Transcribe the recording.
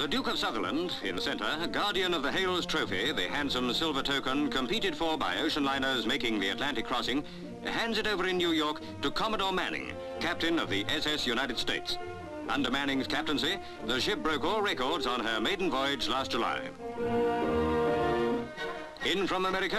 The Duke of Sutherland, in centre, guardian of the Hales Trophy, the handsome silver token competed for by ocean liners making the Atlantic crossing, hands it over in New York to Commodore Manning, captain of the SS United States. Under Manning's captaincy, the ship broke all records on her maiden voyage last July. In from America,